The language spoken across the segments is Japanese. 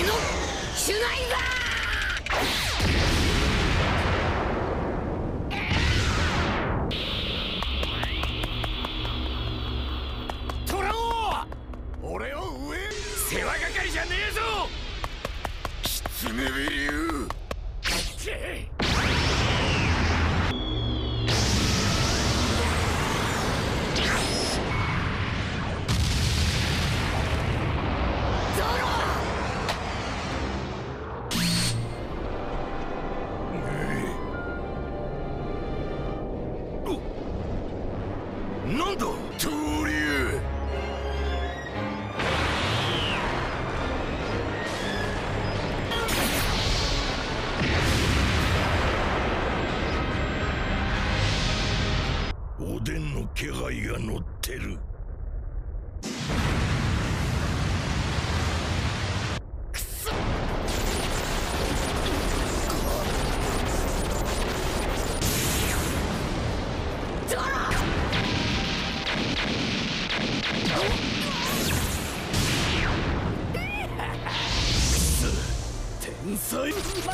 次のシュナイザー。トラオ俺を上世話係じゃねえぞ。キツネビリューなんだ？トリュウおでんの気配が乗ってる。天才麦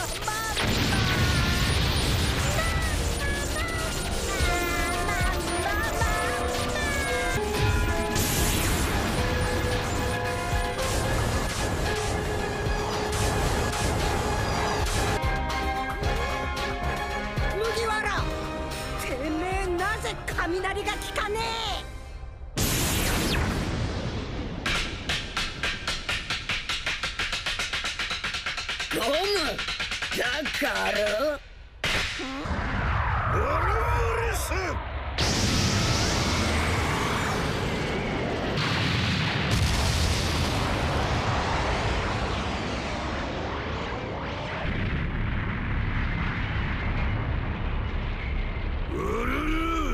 わら。てめえなぜ雷が効かねえ。だからウルル